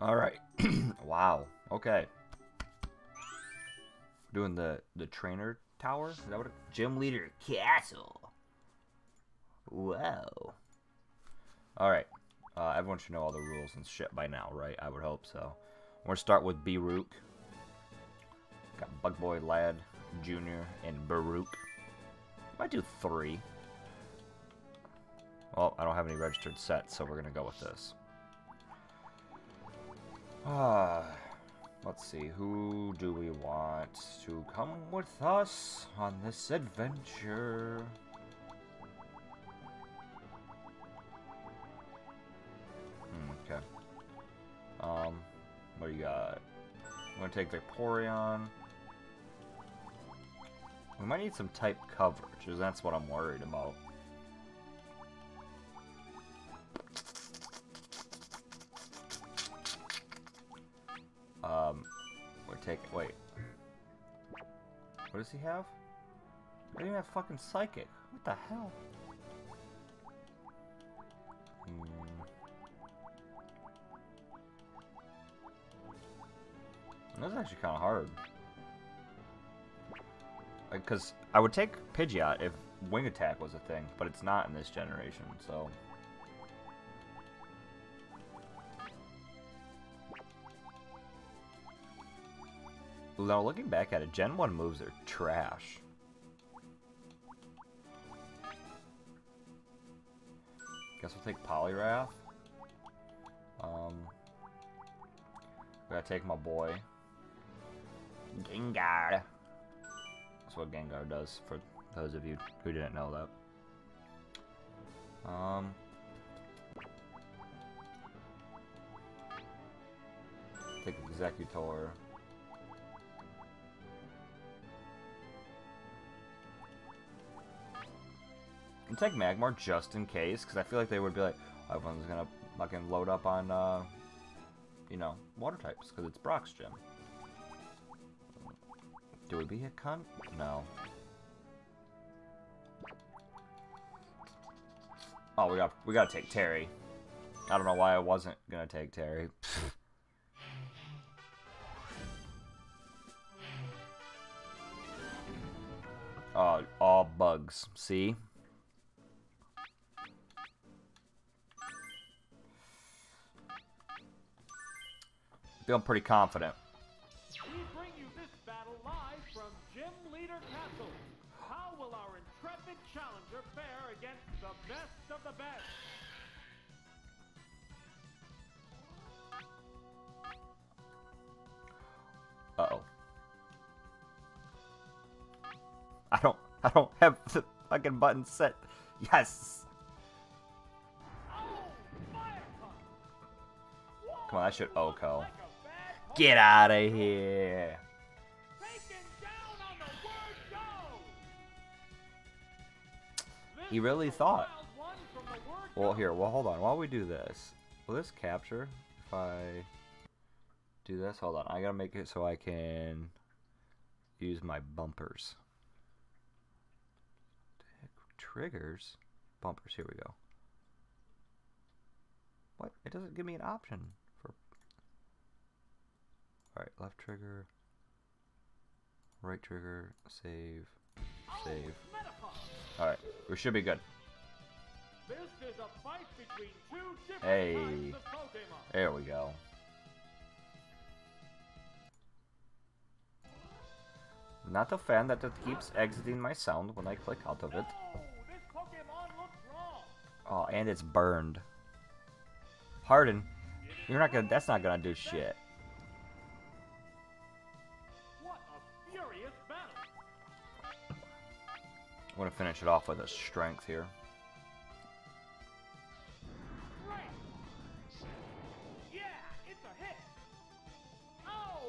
Alright. wow. Okay. Doing the, the trainer tower? Is that what it, Gym leader castle. Whoa. Alright. Uh, everyone should know all the rules and shit by now, right? I would hope so. We're gonna start with Barook. Got Bug Boy Lad, Junior, and Barook. Might do three. Well, I don't have any registered sets, so we're gonna go with this. Ah, let's see. Who do we want to come with us on this adventure? Hmm, okay. Um, what do you got? I'm gonna take Vaporeon. We might need some type coverage, that's what I'm worried about. Um, we're taking. Wait. What does he have? I doesn't even have fucking psychic. What the hell? Hmm. That's actually kind of hard. Because I would take Pidgeot if Wing Attack was a thing, but it's not in this generation, so... Now, looking back at it, Gen 1 moves are trash. Guess we'll take Poliwrath. Um, we gotta take my boy. Gengar. That's what Gengar does, for those of you who didn't know that. Um, take Exeggutor. And take Magmar just in case, because I feel like they would be like, oh, everyone's gonna fucking load up on, uh, you know, water types, because it's Brock's gym. Do we be a cunt? No. Oh, we got we gotta take Terry. I don't know why I wasn't gonna take Terry. Oh, all bugs. See? Of the best? Uh-oh. I don't I don't have the fucking button set. Yes. Fire punch! Whoa, Come on, I should OHKO. Get out of here. He really thought. Well, here, well, hold on. While we do this, will this capture if I do this? Hold on. I gotta make it so I can use my bumpers. Triggers? Bumpers, here we go. What? It doesn't give me an option. Alright, left trigger, right trigger, save, save. Alright, we should be good. This is a fight between two different Hey. There we go. Not a fan that it keeps exiting my sound when I click out of it. No, this Pokemon looks wrong. Oh, and it's burned. Harden, you're not gonna. That's not gonna do shit. I'm gonna finish it off with a strength here. Yeah, it's a hit. Oh,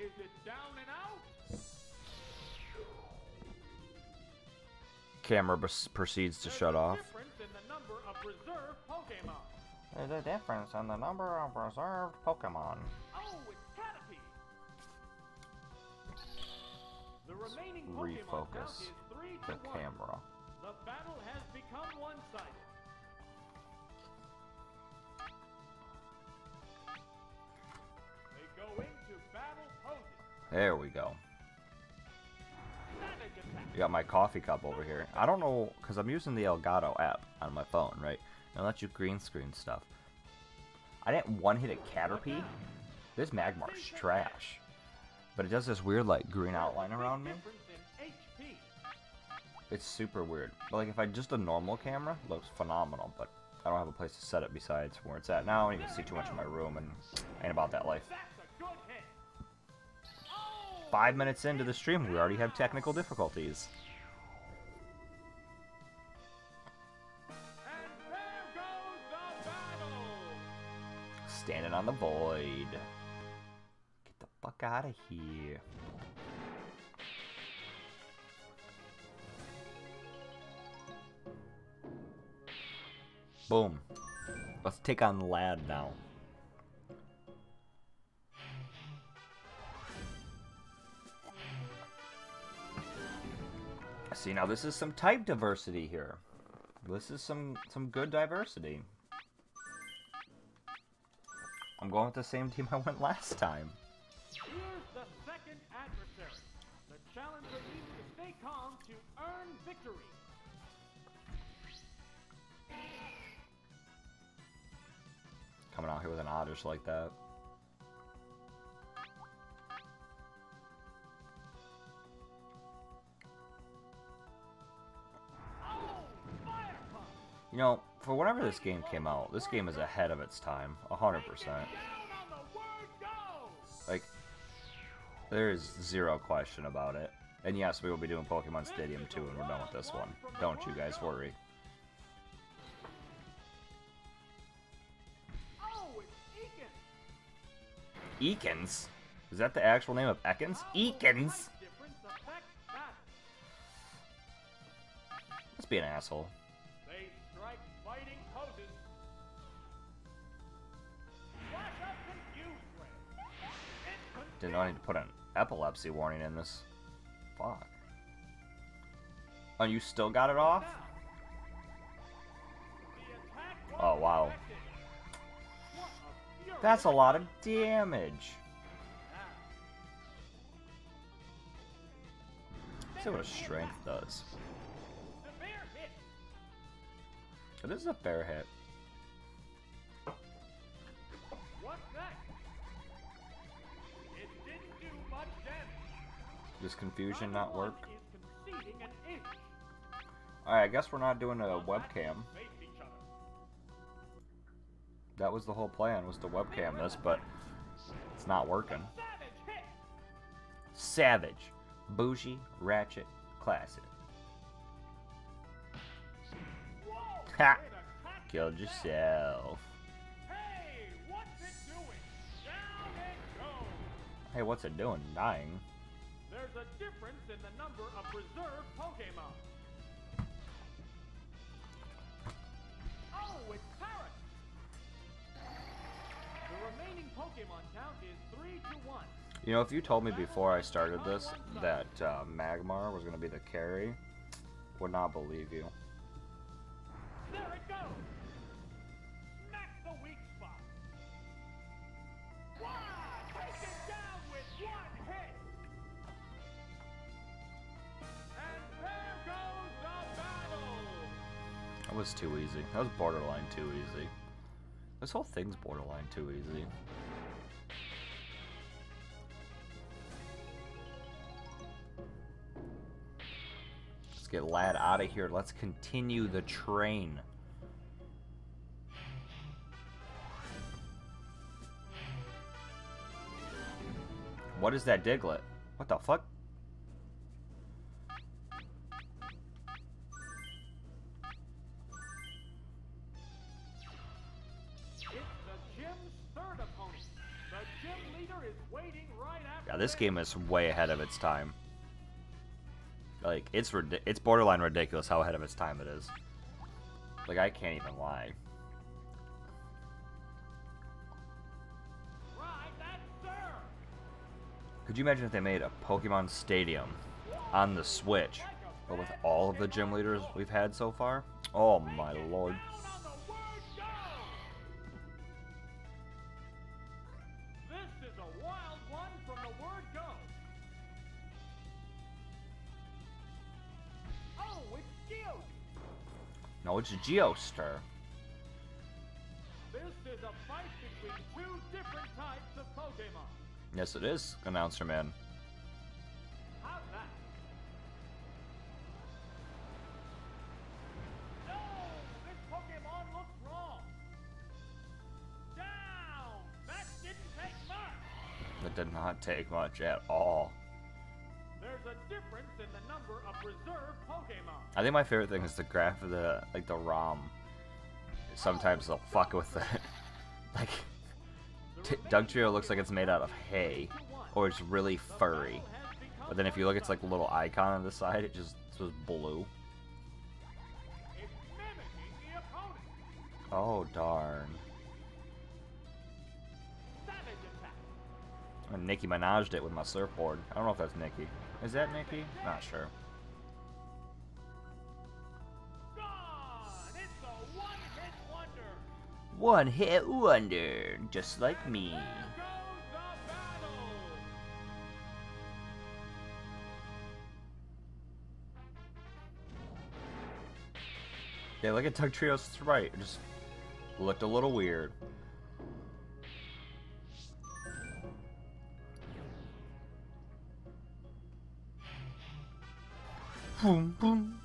is it down and out? Camera proceeds to There's shut a off. difference in the number of reserve Pokemon. There's a difference in the number of reserved Pokemon. The remaining Refocus the one. camera. The battle has become one-sided. go into battle posing. There we go. You got my coffee cup over here. I don't know, because I'm using the Elgato app on my phone, right? And it lets you green screen stuff. I didn't one hit a Caterpie. This Magmar's trash. But it does this weird, like, green outline around me. Difference in HP. It's super weird. But, like, if I just a normal camera, looks phenomenal. But I don't have a place to set it besides where it's at now. And you can see too much of my room, and ain't about that life. That's a good hit. Five minutes into the stream, we already have technical difficulties. And there goes the battle. Standing on the void. Fuck out of here. Boom. Let's take on Lad now. See, now this is some type diversity here. This is some some good diversity. I'm going with the same team I went last time. Here's the second adversary. The challenger needs to stay calm to earn victory. Coming out here with an oddish like that. You know, for whenever this game came out, this game is ahead of its time. 100%. There is zero question about it. And yes, we will be doing Pokemon Stadium 2 when we're done with this one. Don't you guys worry. Oh, it's Eakin. Ekans? Is that the actual name of Ekans? Difference. Let's be an asshole. Didn't know I need to put an epilepsy warning in this. Fuck. Oh, you still got it off? Oh, wow. That's a lot of damage. attack. See what a strength does. It is a fair hit. Does confusion not work? Alright, I guess we're not doing a webcam. That was the whole plan, was to webcam this, but it's not working. Savage Bougie, ratchet, classic. Ha! Killed yourself. Hey, what's it doing? Dying. There's a difference in the number of reserve Pokemon. Oh, it's Parrot. The remaining Pokemon count is three to one. You know, if you told me before I started this that uh, Magmar was going to be the carry, would not believe you. There it goes. Was too easy. That was borderline too easy. This whole thing's borderline too easy. Let's get Lad out of here. Let's continue the train. What is that Diglett? What the fuck? Yeah, this game is way ahead of its time. Like it's it's borderline ridiculous how ahead of its time it is. Like I can't even lie. Could you imagine if they made a Pokemon Stadium on the Switch, but with all of the gym leaders we've had so far? Oh my lord. No, it's Geostir. This is a fight between two different types of Pokemon. Yes, it is, announcer man. How's that? No! This Pokemon looks wrong! Down! That didn't take much! That did not take much at all. I think my favorite thing is the graph of the like the ROM. Sometimes they'll fuck with it. like T- Dugtrio looks like it's made out of hay, or it's really furry. But then if you look, it's like a little icon on the side. It just it's just blue. It's mimicking the opponent. Oh darn! Savage attack. I Nicki Minaj'd it with my surfboard. I don't know if that's Nicki. Is that Nicki? Not sure. Gone! It's a one-hit wonder. One hit wonder, just like me. There goes the battle. Yeah, look at Dugtrio's sprite. It just looked a little weird. Boom, boom.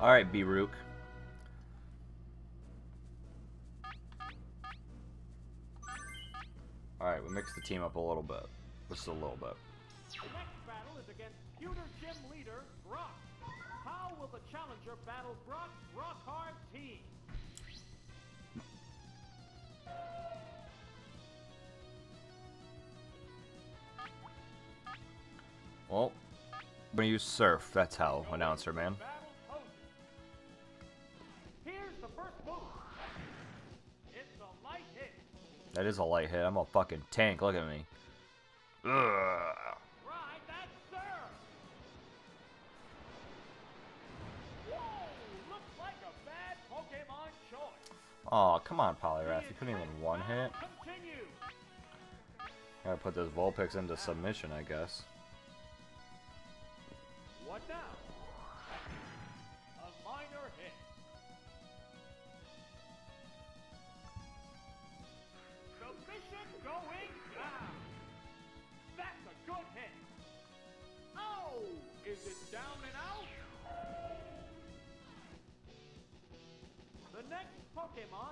Alright, B-Rook. Alright, we mix the team up a little bit. Just a little bit. The next battle is against Pewter Gym leader Brock. How will the challenger battle Brock's rock hard team? I'm gonna use Surf. That's how, announcer man. That is a light hit. I'm a fucking tank. Look at me. Ugh. Oh, come on, Poliwrath. You couldn't even one hit. Gotta put those Vulpix into submission, I guess.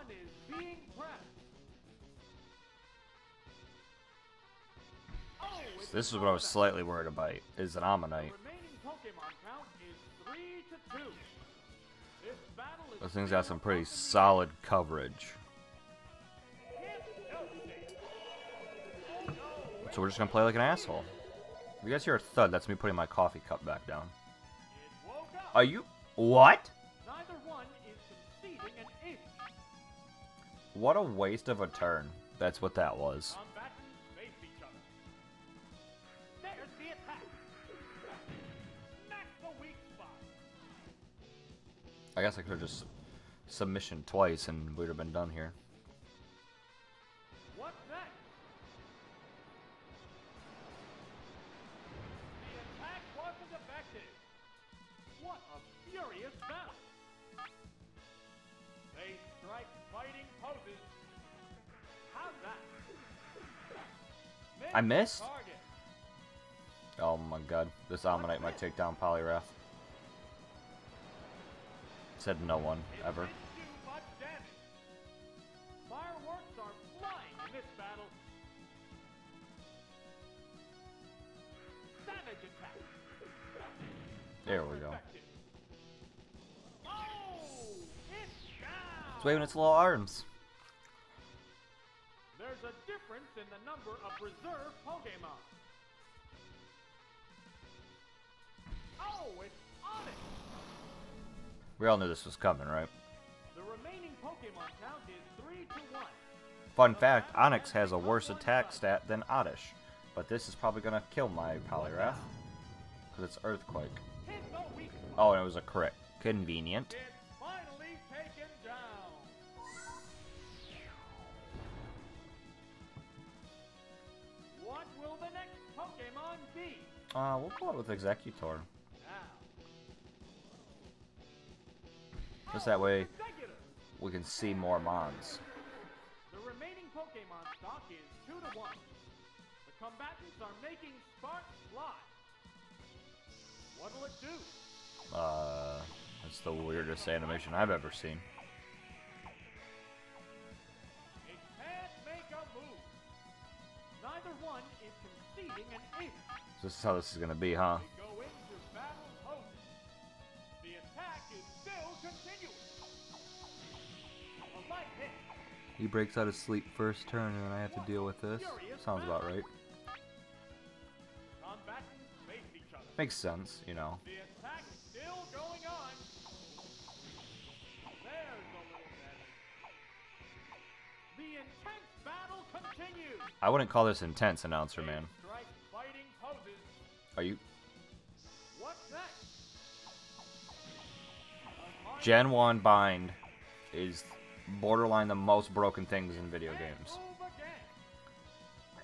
Pokemon is being pressed. Oh, it's This is what I was slightly worried about. Is an Omanyte. remaining Pokemon count is three to two. This thing's got some pretty solid coverage. So we're just gonna play like an asshole. If you guys hear a thud, that's me putting my coffee cup back down. it woke up. Are you... What? Neither one is conceding an. What a waste of a turn. That's what that was. Combatants face each other. There's the attack. Smack the weak spot. I guess I could have just submission twice and we'd have been done here. I missed? Oh my god. This Omanyte might take down Poliwrath. Said no one, ever. There we go. It's waving its little arms. In the number of reserve Pokemon. Oh, it's on it. We all knew this was coming, right? The remaining Pokemon count is three to one. Fun fact, Onix has a worse attack stat than Oddish. But this is probably gonna kill my Poliwrath. Because it's Earthquake. Hit the weak spot. Oh, and it was a crit. Convenient. Uh, we'll go out with Exeggutor. Just that way we can see more mons. The remaining Pokemon stock is 2 to 1. The combatants are making sparks fly. What'll it do? Uh, that's the weirdest animation I've ever seen. It can't make a move. Neither one is conceding an inch. So this is how this is gonna be, huh? They go into battle poses. The attack is still continuing. A light hit. He breaks out of sleep first turn, and then I have to deal with this. Sounds about right. Combatants face each other. Makes sense, you know. The attack still going on. There's a little damage. The intense battle continues. I wouldn't call this intense, announcer man. Strike fighting poses. Are you? Gen 1 bind is borderline the most broken things in video games. move again.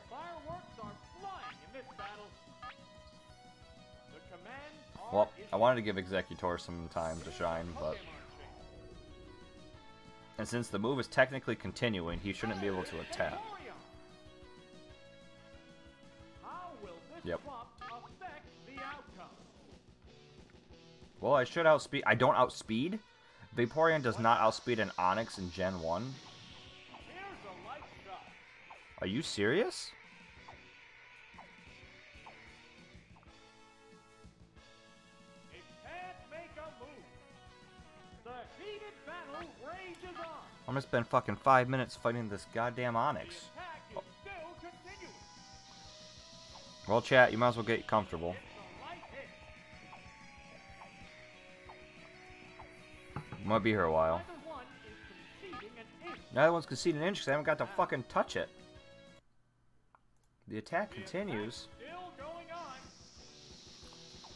Fireworks are flying in this battle. The commands are Well, I wanted to give Exeggutor some time to shine, but and since the move is technically continuing, he shouldn't be able to attack. Vaporeon. How will this Yep. Well, I should outspeed. I don't outspeed. Vaporeon does not outspeed an Onix in Gen 1. Here's a light shot. Are you serious? It can't make a move. The heated battle rages on. I'm gonna spend fucking five minutes fighting this goddamn Onix. attack is still continuing. Well, chat, you might as well get comfortable. Might be here a while. Neither one is conceding an inch. Neither one's conceding an inch because I haven't got to fucking touch it. The attack continues.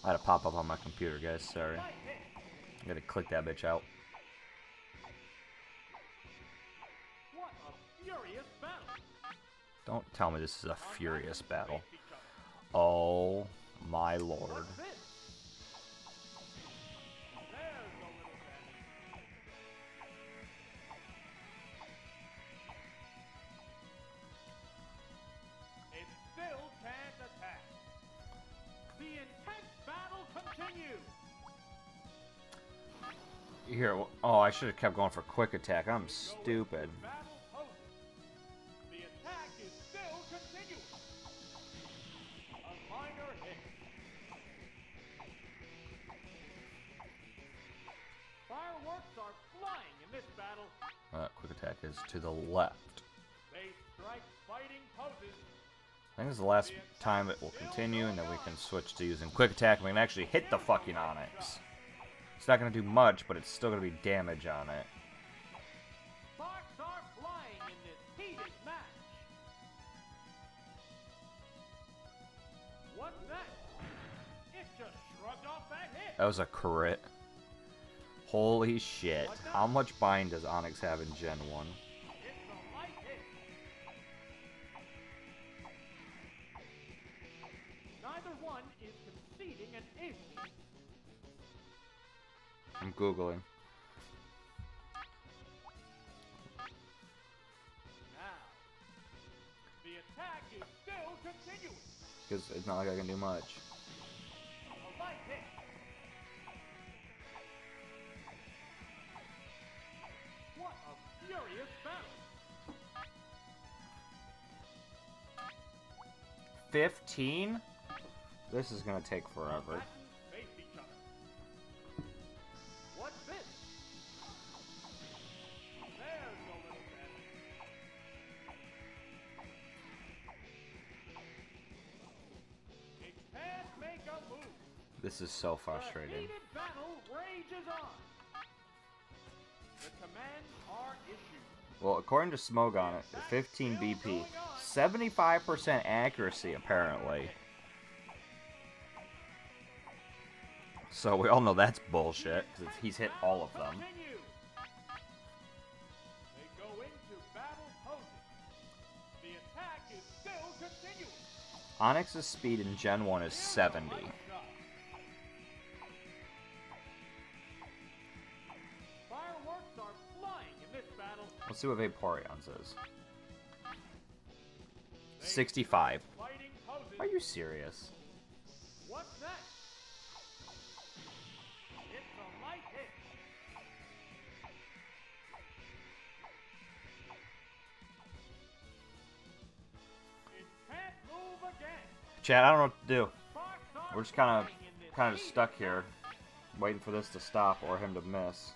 I had a pop up on my computer, guys. Sorry. Light hit. I gotta click that bitch out. Don't tell me this is a furious battle. Oh my lord. Here, oh, I should have kept going for quick attack. I'm stupid. Uh, quick attack is to the left. I think this is the last time it will continue, and then we can switch to using quick attack. and We can actually hit the fucking Onix. It's not gonna do much, but it's still gonna be damage on it. Sparks are flying in this heated match. What's next? It just shrugged off that hit. That was a crit. Holy shit. How much bind does Onix have in Gen 1? It's a light hit. Neither one is conceding an inch. I'm Googling. Now, the attack is still continuing. Because it's not like I can do much. A light hit. What a furious battle. 15? This is gonna take forever. This is so frustrating. heated battle rages on. The commands are issued. Well, according to Smogon, at 15 BP, 75% accuracy apparently. So we all know that's bullshit because he's hit all of them. Continue. They go into battle poses. The attack is still continuing. Onix's speed in Gen 1 is 70. See what Vaporeon says. 65. Are you serious? What's again. Chad, I don't know what to do. We're just kind of, kind of stuck here, waiting for this to stop or him to miss.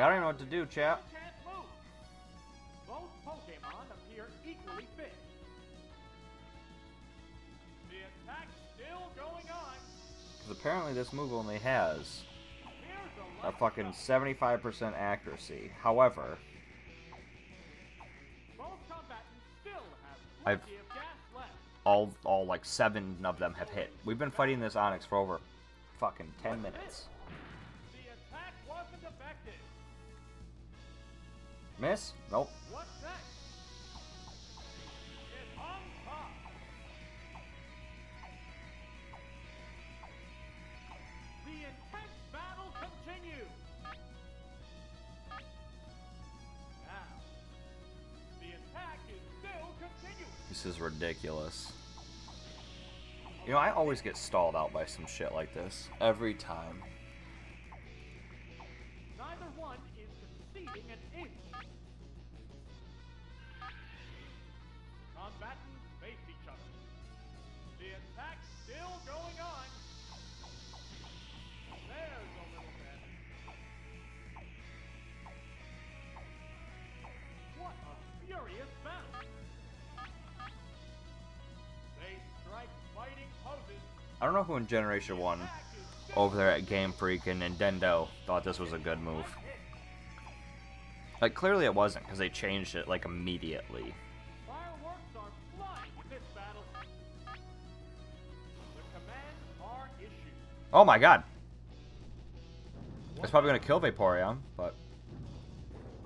I don't know what to do, chap. You can't move. Both Pokemon appear equally fit. The attack's still going on. Because apparently this move only has a fucking 75% accuracy. However, Both combatants still have I've- of gas left. all, all like seven of them have hit. We've been fighting this Onix for over fucking 10 minutes. Still continuing. This is ridiculous. You know, I always get stalled out by some shit like this. Every time. Neither one is conceding an inch. I don't know who in Generation 1 Attack is still over there at Game Freak and Nintendo thought this was a good move. Like, clearly it wasn't, because they changed it, like, immediately. Fireworks are flying in this battle. The commands are issued. Oh my god! It's probably gonna kill Vaporeon, but...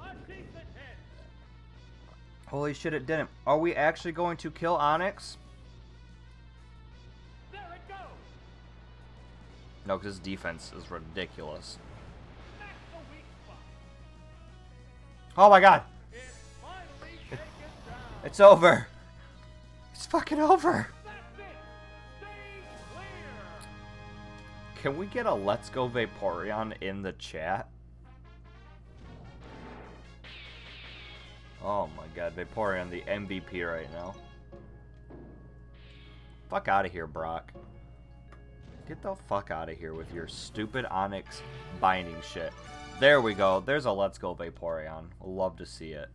A decent hit. Holy shit, it didn't. Are we actually going to kill Onix? No, because his defense is ridiculous. That's the weak spot. Oh my god! It's finally taken down. It's over! It's fucking over! It. Can we get a Let's Go Vaporeon in the chat? Oh my god, Vaporeon, the MVP right now. Fuck out of here, Brock. Get the fuck out of here with your stupid Onix binding shit. There we go. There's a Let's Go Vaporeon. Love to see it.